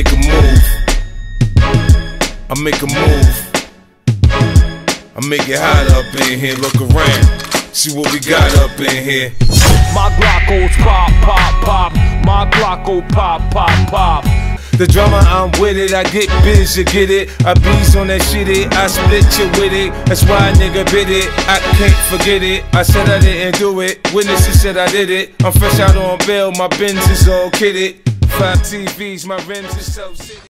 I make a move. I make it hot up in here. Look around, see what we got up in here. My Glockos pop, pop, pop. My Glocko pop, pop, pop. The drama, I'm with it. I get biz, you get it. I bees on that shit, it. I split you with it. That's why a nigga bit it. I can't forget it. I said I didn't do it. Witnesses said I did it. I'm fresh out on bail. My Benz is all kitted. Five TVs, my rims is so city.